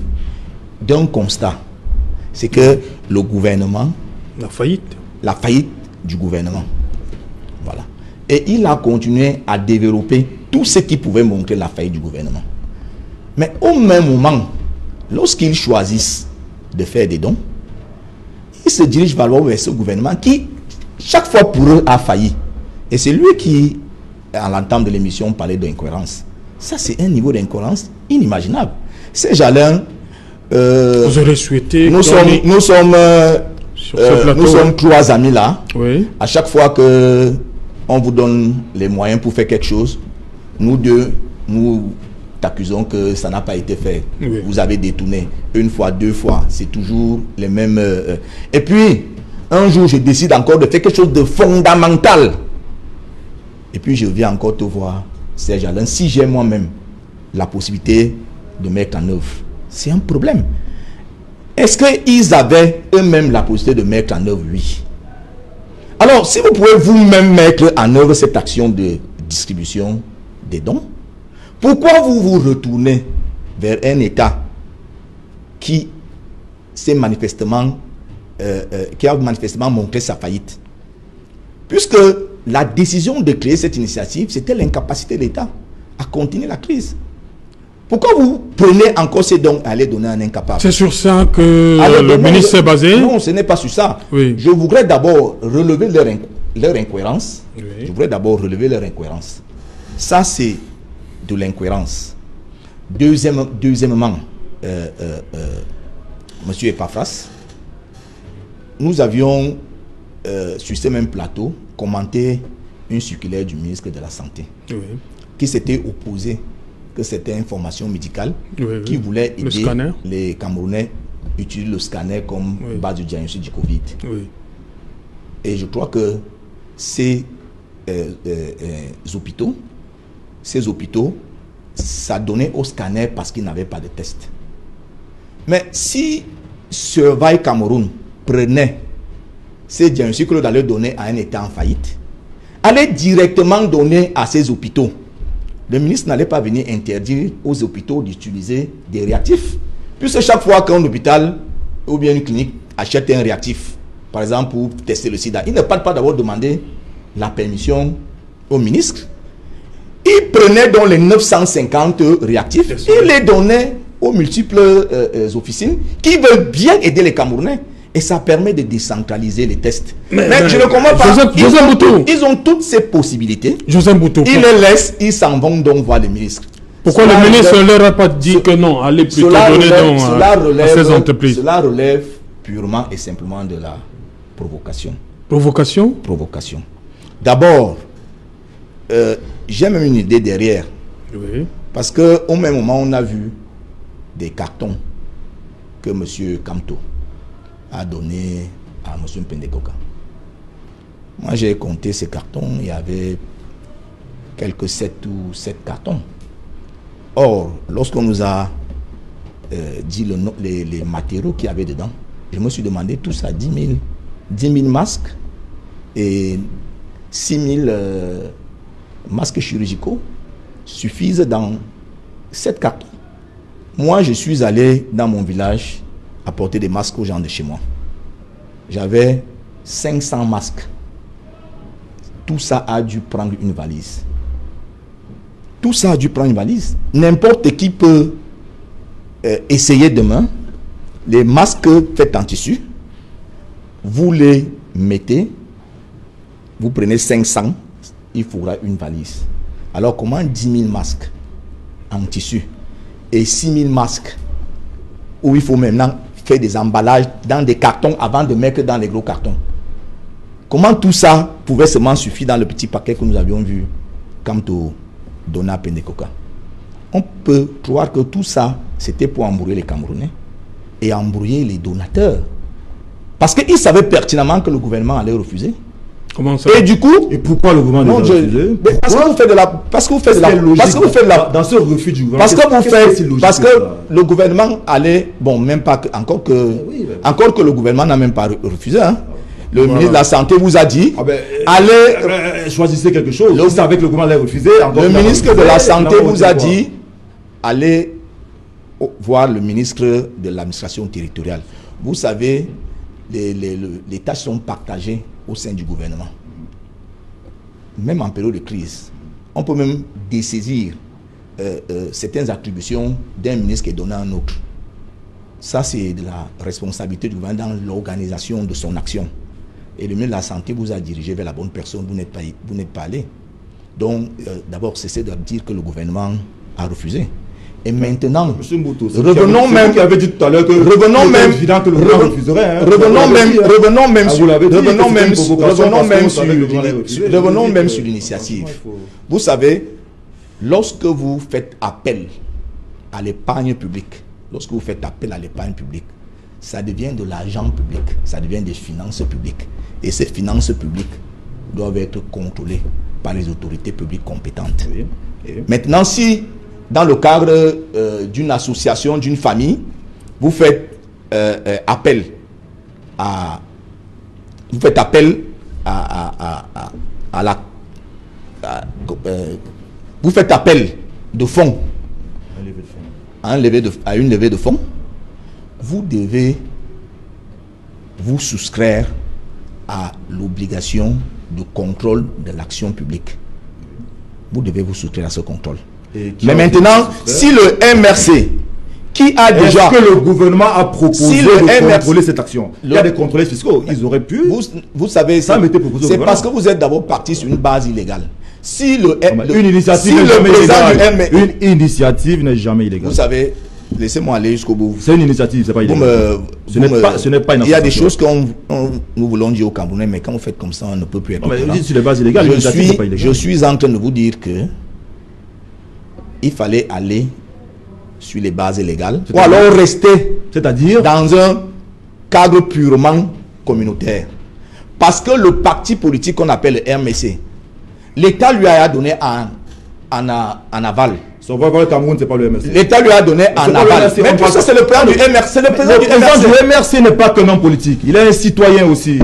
d'un constat. C'est que le gouvernement, La faillite. la faillite du gouvernement. Voilà. Et il a continué à développer tout ce qui pouvait montrer la faillite du gouvernement. Mais au même moment, lorsqu'ils choisissent de faire des dons, ils se dirigent vers vers ce gouvernement qui, chaque fois pour eux, a failli. Et c'est lui qui, à l'entame de l'émission, parlait d'incohérence. Ça, c'est un niveau d'incohérence inimaginable. Ces jalins, euh, Vous aurez souhaité. nous, sommes, nous, sommes, euh, euh, nous sommes trois amis là. Oui. À chaque fois que on vous donne les moyens pour faire quelque chose, nous deux, nous t'accusons que ça n'a pas été fait. Oui. Vous avez détourné une fois, deux fois. C'est toujours les mêmes. euh, euh. Et puis, un jour, je décide encore de faire quelque chose de fondamental. Et puis, je viens encore te voir, Serge Alain, si j'ai moi-même la possibilité de mettre en œuvre. C'est un problème. Est-ce qu'ils avaient eux-mêmes la possibilité de mettre en œuvre? Oui. Alors, si vous pouvez vous-même mettre en œuvre cette action de distribution des dons, pourquoi vous vous retournez vers un État qui s'est manifestement, euh, euh, qui a manifestement montré sa faillite? Puisque la décision de créer cette initiative, c'était l'incapacité de l'État à continuer la crise. Pourquoi vous prenez encore ces dons à les donner à un incapable? C'est sur ça que alors, le ministre s'est basé. Non, ce n'est pas sur ça. Oui. Je voudrais d'abord relever leur, inco- leur incohérence. Oui. Je voudrais d'abord relever leur incohérence. Ça, c'est de l'incohérence. Deuxième, deuxièmement, euh, euh, euh, Monsieur Epafras, nous avions, euh, sur ce même plateau, commenté une circulaire du ministre de la Santé Oui. qui s'était opposé que c'était une formation médicale Oui, oui. qui voulait aider les Camerounais utiliser le scanner comme base de diagnostic du Covid. Et je crois que ces euh, hôpitaux, ces hôpitaux, ça donnait au scanner parce qu'ils n'avaient pas de test. Mais si Survive Cameroun prenait ces diagnostics que d'aller donner à un État en faillite, allait directement donner à ces hôpitaux. Le ministre n'allait pas venir interdire aux hôpitaux d'utiliser des réactifs. Puisque chaque fois qu'un hôpital ou bien une clinique achète un réactif, par exemple pour tester le sida, il ne parle pas d'avoir demandé la permission au ministre. Il prenait donc les 950 réactifs et les donnait aux multiples euh, euh, officines qui veulent bien aider les Camerounais. Et ça permet de décentraliser les tests. Mais, mais, je ne comprends pas. Joseph- ils, Joseph ont, Boutou. ils ont toutes ces possibilités. Joseph Boutou. Ils les laissent, ils s'en vont donc voir le ministre. Pourquoi Cela le ministre ne leur a pas dit que non, allez plutôt cela donner relève, donc cela à, à relève- ces entreprises cela relève purement et simplement de la provocation. Provocation? Provocation. D'abord, euh, j'ai même une idée derrière. Oui. Parce que au même moment, on a vu des cartons que M. Kamto a donné à M. Pendekoka. Moi, j'ai compté ces cartons, il y avait quelques 7 ou 7 cartons. Or, lorsqu'on nous a euh, dit le les, les matériaux qu'il y avait dedans, je me suis demandé tout ça, 10 000, 10 000 masques et 6 000 euh, masques chirurgicaux suffisent dans cette carton. Moi, je suis allé dans mon village apporter des masques aux gens de chez moi. J'avais 500 masques. Tout ça a dû prendre une valise. Tout ça a dû prendre une valise. N'importe qui peut euh, essayer demain les masques faits en tissu. vous les mettez, vous prenez 500, il faudra une valise. Alors comment 10 000 masques en tissu? Et 6 000 masques où il faut maintenant faire des emballages dans des cartons avant de mettre dans les gros cartons Comment tout ça pouvait seulement suffire dans le petit paquet que nous avions vu quant au Dona Pendecoca On peut croire que tout ça, c'était pour embrouiller les Camerounais et embrouiller les donateurs. Parce qu'ils savaient pertinemment que le gouvernement allait refuser. Comment ça Et du coup, Et pourquoi le gouvernement non, les je- parce que vous faites de la, parce que vous faites de la, logique parce que vous faites de la, dans ce refus du gouvernement parce que vous qu'est-ce que faites, logique parce que le gouvernement allait, bon, même pas que, encore que, oui, mais- encore que le gouvernement n'a même pas re- refusé, hein. Le ministre de la Santé vous a dit, Ah ben, euh, allez, euh, euh, choisissez quelque chose. Le- Vous savez que le gouvernement l'a refusé. le ministre refusé, de la Santé vous a dit, allez voir le ministre de l'administration territoriale. Vous savez, les, les- le- les tâches sont partagées au sein du gouvernement. Même en période de crise, on peut même dessaisir euh, euh, certaines attributions d'un ministre qui est donné à un autre. Ça, c'est de la responsabilité du gouvernement dans l'organisation de son action. Et le ministre de la Santé vous a dirigé vers la bonne personne, vous n'êtes pas, pas allé. Donc, euh, d'abord, cessez de dire que le gouvernement a refusé. Et maintenant, c'est revenons vous même, qui avez dit tout à l'heure que revenons même, que le reven- refuserait. hein. revenons Vous même, dit, revenons même sur, vous revenons même, revenons même sur, revenons même sur l'initiative. Vous savez, lorsque vous faites appel à l'épargne publique, lorsque vous faites appel à l'épargne publique, ça devient de l'argent public, ça devient des finances publiques. Et ces finances publiques doivent être contrôlées par les autorités publiques compétentes. Oui. Et- Maintenant, si dans le cadre euh, d'une association, d'une famille, vous faites euh, euh, appel à vous faites appel à, à- à- à- la euh, vous faites appel de fonds à, un lever de- à une levée de fonds, vous devez vous soustraire à l'obligation de contrôle de l'action publique. Vous devez vous soustraire à ce contrôle. Mais maintenant, si le MRC, qui a déjà... que le gouvernement a proposé Si le de MRC contrôler cette action? Il y a des contrôleurs fiscaux. Ils auraient pu. Vous, vous savez, Ça c'est- parce que vous êtes d'abord parti sur une base illégale. Si le, le- Une initiative si n'est le jamais président illégale. M- Une initiative n'est jamais illégale. vous savez, laissez-moi aller jusqu'au bout. C'est une initiative, c'est pas Vous illégal. me- ce vous n'est pas, ce n'est pas une Il y a des choses on- nous voulons dire au Camerounais, mais quand vous faites comme ça, on ne peut plus être. Non, mais cohérent. dites sur les bases illégales, je, suis, pas je suis en train de vous dire que il fallait aller sur les bases légales ou alors rester C'est-à-dire dans un cadre purement communautaire. Parce que le parti politique qu'on appelle le RMC, l'État lui a donné en, en, a- en aval. Si on va voir le Cameroun, c'est pas le MRC. L'État lui a donné en aval. Mais puisque parle- c'est le président du MRC, le président du MRC. n'est pas qu'un homme politique. Il est un citoyen aussi.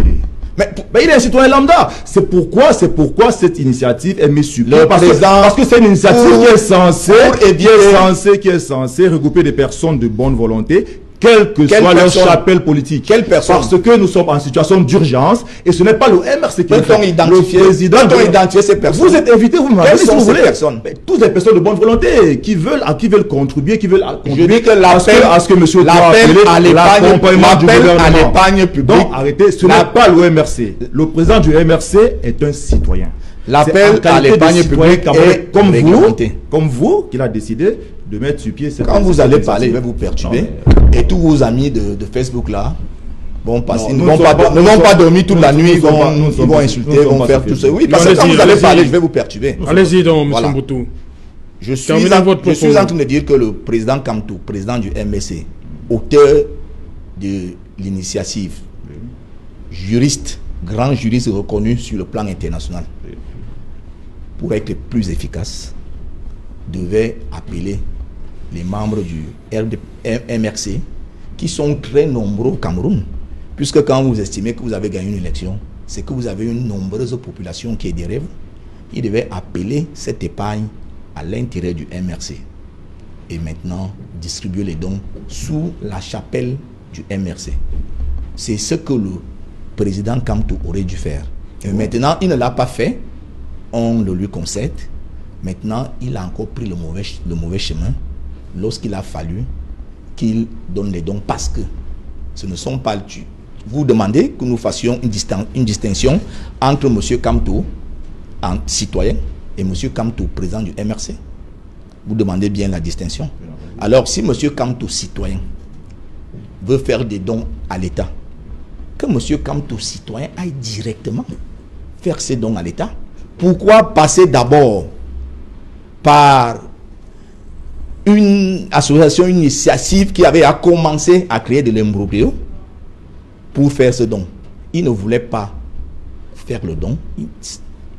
Mais il est un citoyen lambda. C'est pourquoi, c'est pourquoi cette initiative est mise sur pied. Le parce, parce que c'est une initiative pour- qui est censée, qui est censée, qui est censée regrouper des personnes de bonne volonté, quelle que Quelle soit leur chapelle politique. Quelle personne Parce que nous sommes en situation d'urgence et ce n'est pas le MRC qui le Peut-on fait. identifier, Le président peut-on de- identifier ces personnes Vous êtes invité, vous m'avez si vous voulez. personnes Mais Toutes les personnes de bonne volonté qui veulent, à qui veulent contribuer, qui veulent à- Je contribuer dis que à ce que, l'appel à ce que monsieur l'appel à l'épargne publique. Donc arrêtez, ce n'est pas le MRC. Le président du MRC est un citoyen. L'appel à l'épargne publique est comme vous, comme vous, qu'il a décidé de mettre sur pied cette Quand vous allez parler, je vais vous perturber. Non, Et tous vos amis de, de Facebook là, vont passer, ils ne vont pas, nous dormir toute nous la nuit, ils vont, pas- nous ils vont insulter, vont faire tout ça. Oui, parce que quand vous allez parler, je vais vous perturber. Allez-y donc, M. Mboutou. Je suis, je en train de dire que le président Kamtou, président du MSC, auteur de l'initiative, juriste, grand juriste reconnu sur le plan international, pour être plus efficace, devait appeler les membres du RD MRC, qui sont très nombreux au Cameroun. Puisque quand vous estimez que vous avez gagné une élection, c'est que vous avez une nombreuse population qui est derrière vous. Il devait appeler cette épargne à l'intérieur du MRC. Et maintenant, distribuer les dons sous la chapelle du MRC. C'est ce que le président Kamto aurait dû faire. Et maintenant, il ne l'a pas fait. On le lui concède. Maintenant, il a encore pris le mauvais, le mauvais chemin lorsqu'il a fallu qu'il donne les dons parce que ce ne sont pas vous demandez que nous fassions une, distinction entre M. Kamto, en citoyen, et M. Kamto, président du MRC. Vous demandez bien la distinction. Alors, si M. Kamto, citoyen, veut faire des dons à l'État, que M. Kamto, citoyen, aille directement faire ses dons à l'État. Pourquoi passer d'abord par une association, une initiative qui avait à commencer à créer de l'imbroglio pour faire ce don? Il ne voulait pas faire le don,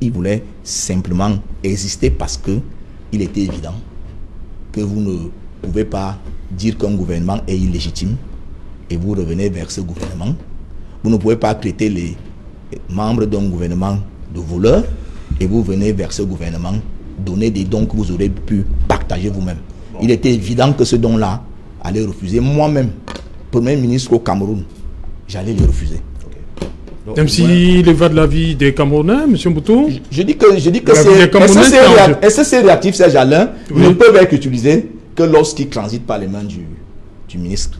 il, voulait simplement exister parce que il était évident que vous ne pouvez pas dire qu'un gouvernement est illégitime et vous revenez vers ce gouvernement. Vous ne pouvez pas traiter les membres d'un gouvernement de voleurs et vous venez vers ce gouvernement donner des dons que vous aurez pu partager vous-même il était évident que ce don-là allait refuser. Moi-même, Premier ministre au Cameroun, j'allais le refuser. Même s'il va de la vie des Camerounais, M. Boutou je, dis que, je dis que c'est... ces réactifs, ces jalins, ne peuvent être utilisés que lorsqu'ils transitent par les mains du, du ministre.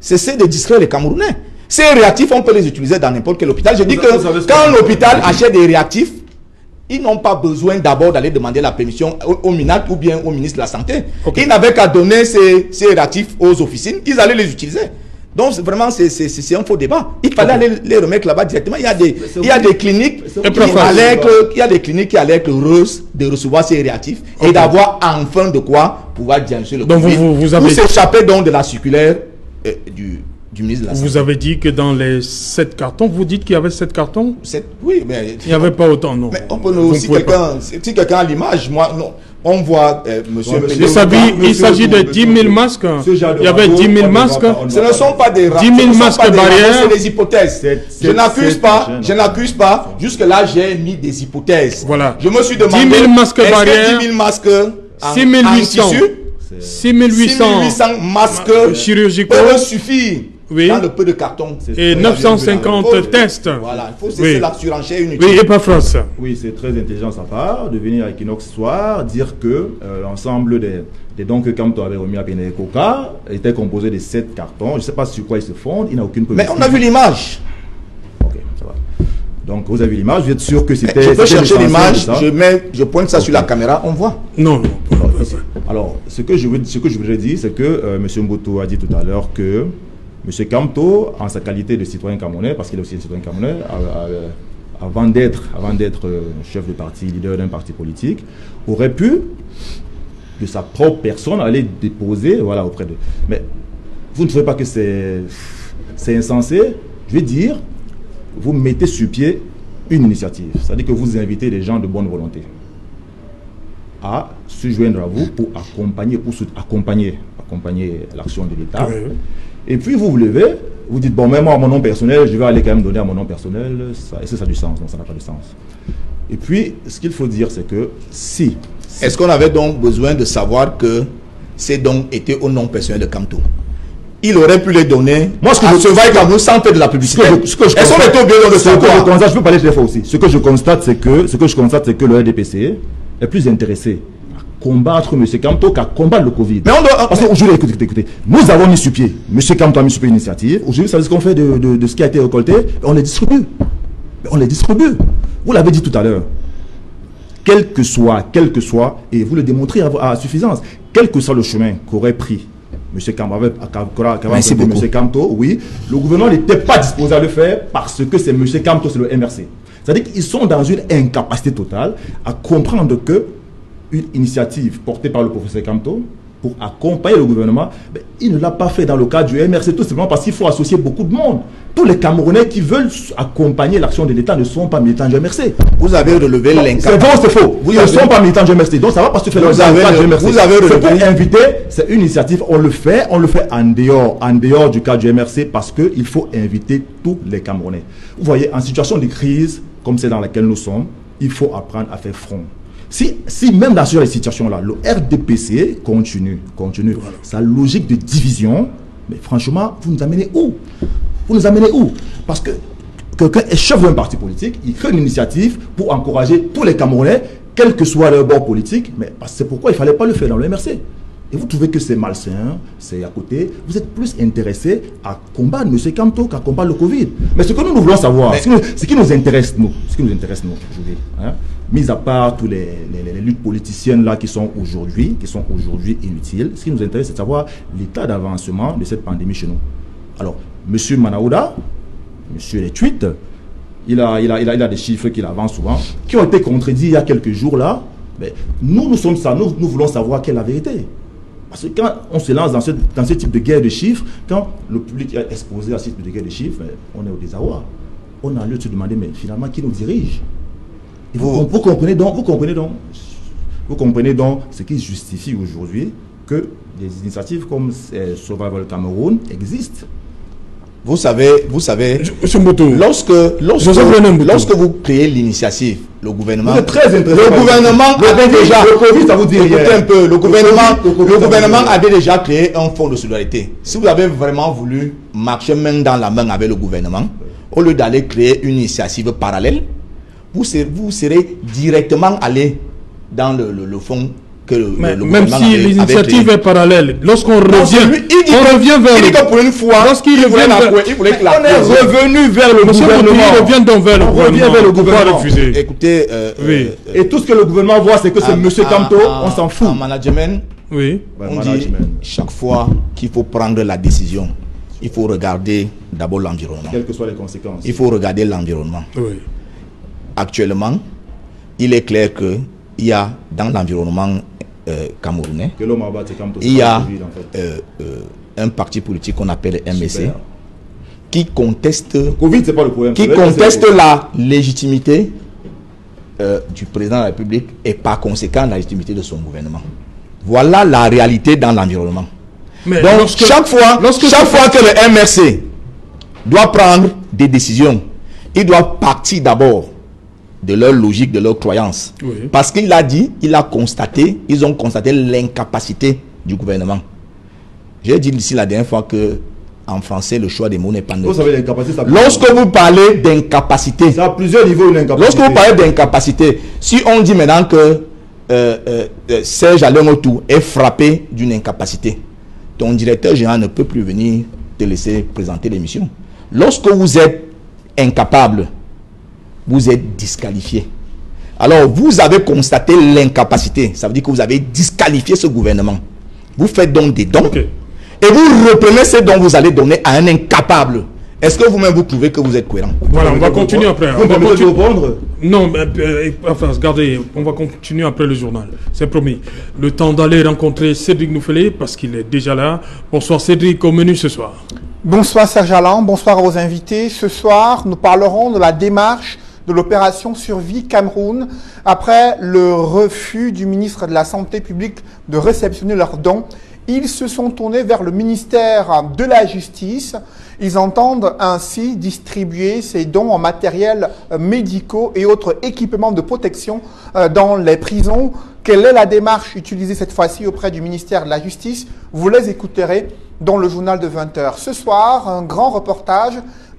Cessez de distraire les Camerounais. Ces réactifs, on peut les utiliser dans n'importe quel hôpital. Je dis que quand l'hôpital achète des réactifs, ils n'ont pas besoin d'abord d'aller demander la permission au, MINAC ou bien au ministre de la Santé. Ils n'avaient qu'à donner ces, ces réactifs aux officines, ils allaient les utiliser. Donc vraiment, c'est un faux débat. Il fallait aller les remettre là-bas directement. Il y a des, il y a des cliniques qui allaient il y a des cliniques qui allaient être heureuses de recevoir ces réactifs et d'avoir enfin de quoi pouvoir diagnostiquer le donc Vous, vous, avez... s'échapper donc de la circulaire euh, du, vous avez dit que dans les 7 cartons, vous dites qu'il y avait 7 cartons Oui, mais... Il n'y avait pas autant, non. Mais on peut nous, si quelqu'un si quelqu'un a l'image, moi, non. On voit, euh, monsieur, Il s'agit de 10 000 masques. Il y avait 10 000 masques. Ce ne sont pas des 10 000 masques barrières. C'est des hypothèses. Je n'accuse pas, je n'accuse pas. Jusque-là, j'ai mis des hypothèses. Voilà. Je me suis demandé. 10 000 masques barrières. 10 000 masques. 6 800. 6 800 masques chirurgicaux peuvent suffire dans le peu de carton. Et 950 tests. Voilà, il faut cesser la surenchère inutile. Oui, et pas France. Oui, c'est très intelligent sa part de venir à Equinox soir dire que euh, l'ensemble des, des dons que Camto avait remis à Péné Coca étaient composés de 7 cartons. Je ne sais pas sur quoi ils se fondent, il n'a aucune preuve. Mais on a vu l'image. Ok, ça va. Donc vous avez vu l'image, vous êtes sûr que c'était. Je peux chercher l'image, je, mets, je pointe ça sur la caméra, on voit. Non, non. Alors, ce que je, veux, ce que je voudrais dire, c'est que euh, M. Mboto a dit tout à l'heure que M. Kamto, en sa qualité de citoyen camerounais, parce qu'il est aussi un citoyen camerounais, avant d'être euh, chef de parti, leader d'un parti politique, aurait pu, de sa propre personne, aller déposer voilà, auprès de... Mais vous ne trouvez pas que c'est insensé? Je vais dire, vous mettez sur pied une initiative. C'est-à-dire que vous invitez des gens de bonne volonté à se joindre à vous pour accompagner, pour accompagner, accompagner l'action de l'État. Et puis vous vous levez, vous dites, bon, même moi, à mon nom personnel, je vais aller quand même donner à mon nom personnel. Est-ce que ça a du sens Non, ça n'a pas de sens. Et puis, ce qu'il faut dire, c'est que si... Est-ce qu'on avait donc besoin de savoir que ces dons étaient au nom personnel de Camto il aurait pu les donner Moi, ce que à je, nous sans faire de la publicité. Ce que je, Est-ce qu'on était obligé de savoir? je, je peux parler des fois aussi. Ce que je constate, c'est que, ce que je constate, c'est que le RDPC est plus intéressé combattre M. Kamto qu'à combattre le Covid. Mais on doit... Parce qu'aujourd'hui, écoutez, écoutez, écoutez, nous avons mis sur pied, M. Kamto a mis sur pied une initiative. Aujourd'hui, savez ce qu'on fait de, de, de, ce qui a été récolté On les distribue. On les distribue. Vous l'avez dit tout à l'heure. Quel que soit, quel que soit, et vous le démontrez à, suffisance, quel que soit le chemin qu'aurait pris M. Kamto, M. Kamto, oui, le gouvernement n'était pas disposé à le faire parce que c'est M. Kamto, c'est le MRC. C'est-à-dire qu'ils sont dans une incapacité totale à comprendre que une initiative portée par le professeur Camto pour accompagner le gouvernement, mais il ne l'a pas fait dans le cadre du MRC, tout simplement parce qu'il faut associer beaucoup de monde. Tous les Camerounais qui veulent accompagner l'action de l'État ne sont pas militants du MRC. Vous avez relevé l'incapacité. C'est bon, c'est faux. Vous ne sont pas militants du MRC. Donc ça va pas se faire vous avez, du MRC. Vous avez relevé. pour inviter, c'est une initiative. On le fait, on le fait en dehors, en dehors du cadre du MRC parce qu'il faut inviter tous les Camerounais. Vous voyez, en situation de crise comme c'est dans laquelle nous sommes, il faut apprendre à faire front. Si, si même dans cette situation-là, le RDPC continue, continue sa logique de division, mais franchement, vous nous amenez où? Vous nous amenez où? Parce que quelqu'un est chef d'un parti politique, il crée une initiative pour encourager tous les Camerounais, quel que soit leur bord politique, mais c'est pourquoi il ne fallait pas le faire dans le MRC. et vous trouvez que c'est malsain, c'est à côté, vous êtes plus intéressé à combattre M. Kamto qu'à combattre le Covid. Mais ce que nous, voulons savoir, ce, qui nous, intéresse, nous, ce qui nous intéresse, nous, aujourd'hui, hein, mis à part toutes les, luttes politiciennes là qui sont aujourd'hui, qui sont aujourd'hui inutiles, ce qui nous intéresse, c'est de savoir l'état d'avancement de cette pandémie chez nous. Alors, M. Manaouda, M. Les tweets, il a, il, a, il, a, il a des chiffres qu'il avance souvent, qui ont été contredits il y a quelques jours là. Mais nous, nous sommes ça, nous, nous voulons savoir quelle est la vérité. Parce que quand on se lance dans ce, dans ce type de guerre de chiffres, quand le public est exposé à ce type de guerre de chiffres, on est au désarroi. On a lieu de se demander, mais finalement, qui nous dirige? Vous, vous, comprenez donc, vous comprenez donc, vous comprenez donc ce qui justifie aujourd'hui que des initiatives comme euh, Survival Cameroun existent. Vous savez, vous savez, lorsque, lorsque, lorsque vous créez l'initiative, le gouvernement, très le gouvernement avait déjà, le COVID, ça vous dit un peu, le gouvernement, le, gouvernement avait déjà créé un fonds de solidarité. Si vous avez vraiment voulu marcher main dans la main avec le gouvernement, au lieu d'aller créer une initiative parallèle, vous serez, vous serez directement allé dans le, le, le fonds que le, Mais, le Même si l'initiative est parallèle, lorsqu'on revient, lui, il dit on revient vers il dit que pour une fois, lorsqu'il il voulait, la, il voulait que la on est revenu vers le Monsieur gouvernement. Il revient donc vers le on gouvernement. revient vers le gouvernement. refuser. Écoutez, euh, Oui. euh, Et tout ce que le gouvernement voit, c'est que c'est Monsieur en- on s'en fout. En management, Oui. On dit chaque fois qu'il faut prendre la décision, il faut regarder d'abord l'environnement. Quelles que soient les conséquences. Il faut regarder l'environnement. Oui. Actuellement, il est clair que il y a dans l'environnement euh, camerounais, il y a euh, euh, un parti politique qu'on appelle MSC Super. qui conteste Covid, c'est pas le problème. qui conteste la légitimité euh, du président de la République et par conséquent la légitimité de son gouvernement. Voilà la réalité dans l'environnement. Mais Donc lorsque- chaque fois, lorsque chaque fois que le MRC doit prendre des décisions, il doit partir d'abord de leur logique, de leur croyance. Oui. Parce qu'il a dit, il a constaté, ils ont constaté l'incapacité du gouvernement. J'ai dit ici la dernière fois que en français le choix des mots n'est pas neutre. Lorsque vous parlez d'incapacité, Ça a plusieurs niveaux, lorsque vous parlez d'incapacité, si on dit maintenant que euh, euh, euh, Serge Alain Otou est frappé d'une incapacité, ton directeur général ne peut plus venir te laisser présenter l'émission. Lorsque vous êtes incapable, vous êtes disqualifié. Alors, vous avez constaté l'incapacité. Ça veut dire que vous avez disqualifié ce gouvernement. Vous faites donc des dons. Et vous reprenez ces dons que vous allez donner à un incapable. Est-ce que vous-même vous trouvez que vous êtes cohérent? Voilà, on va continuer après. Vous On va continuer- répondre? Non, mais, euh, enfin, regardez, on va continuer après le journal. C'est promis. Le temps d'aller rencontrer Cédric Nouffelé parce qu'il est déjà là. Bonsoir Cédric, au menu ce soir. Bonsoir Serge Alain, bonsoir à vos invités. Ce soir, nous parlerons de la démarche de l'opération Survie Cameroun après le refus du ministre de la Santé publique de réceptionner leurs dons. Ils se sont tournés vers le ministère de la Justice. Ils entendent ainsi distribuer ces dons en matériel médicaux et autres équipements de protection euh, dans les prisons. Quelle est la démarche utilisée cette fois-ci auprès du ministère de la Justice? Vous les écouterez dans le journal de 20h. Ce soir, un grand reportage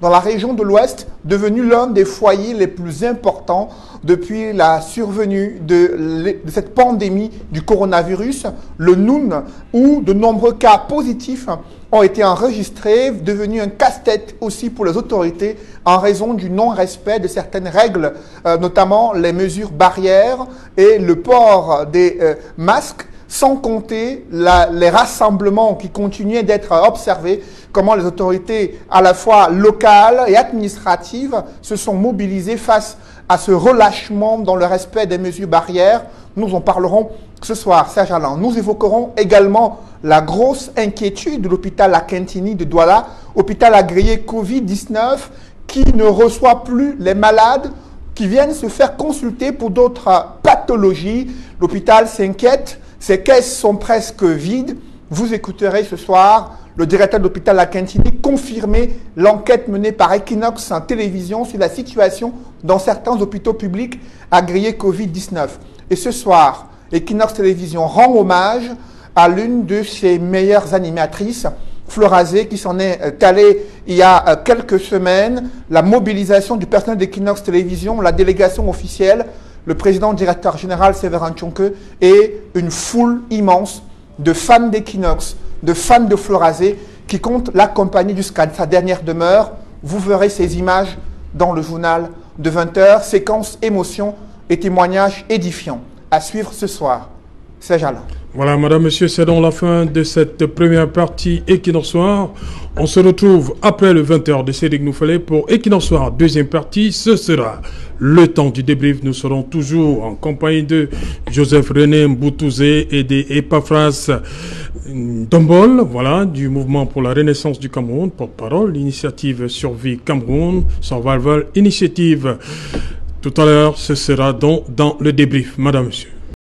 dans la région de l'Ouest, devenu l'un des foyers les plus importants depuis la survenue de, cette pandémie du coronavirus, le Noun, où de nombreux cas positifs ont été enregistrés, devenu un casse-tête aussi pour les autorités en raison du non-respect de certaines règles, euh, notamment les mesures barrières et le port des euh, masques sans compter les rassemblements qui continuaient d'être observés, comment les autorités à la fois locales et administratives se sont mobilisées face à ce relâchement dans le respect des mesures barrières. Nous en parlerons ce soir, Serge Alain. Nous évoquerons également la grosse inquiétude de l'hôpital Akentini de Douala, hôpital agréé Covid-19, qui ne reçoit plus les malades qui viennent se faire consulter pour d'autres pathologies. L'hôpital s'inquiète, ses caisses sont presque vides. Vous écouterez ce soir le directeur de l'hôpital La Quintini confirmer l'enquête menée par Equinox en télévision sur la situation dans certains hôpitaux publics agréés Covid-19. Et ce soir, Equinox Télévision rend hommage à l'une de ses meilleures animatrices, Florazé, qui s'en est allée il y a quelques semaines, la mobilisation du personnel d'Equinox Télévision, la délégation officielle, le président directeur général Séverin Tchonke et une foule immense de fans d'Equinox, de fans de Florazé, qui comptent l'accompagner jusqu'à sa dernière demeure. Vous verrez ces images dans le journal de 20h, séquence émotion et témoignages édifiants. À suivre ce soir. C'est Alain. Voilà, madame, monsieur, c'est donc la fin de cette première partie Soir. On se retrouve après le 20h de Cédric Nouffelé pour Soir. Deuxième partie, ce sera le temps du débrief. Nous serons toujours en compagnie de Joseph René Mboutouzé et des Epaphras Dombol, voilà, du mouvement pour la renaissance du Cameroun, porte-parole, l'initiative Survie Cameroun, Survival Initiative. Tout à l'heure, ce sera donc dans le débrief. Madame, monsieur.